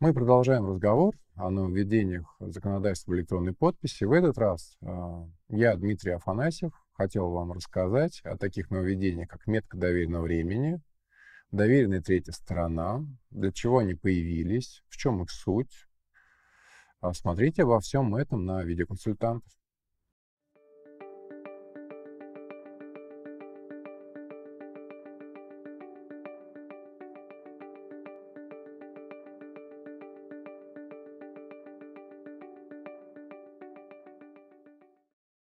Мы продолжаем разговор о нововведениях законодательства электронной подписи. В этот раз э, я, Дмитрий Афанасьев, хотел вам рассказать о таких нововведениях, как метка доверенного времени, доверенная третья сторона, для чего они появились, в чем их суть. Э, смотрите обо всем этом на видеоконсультантов.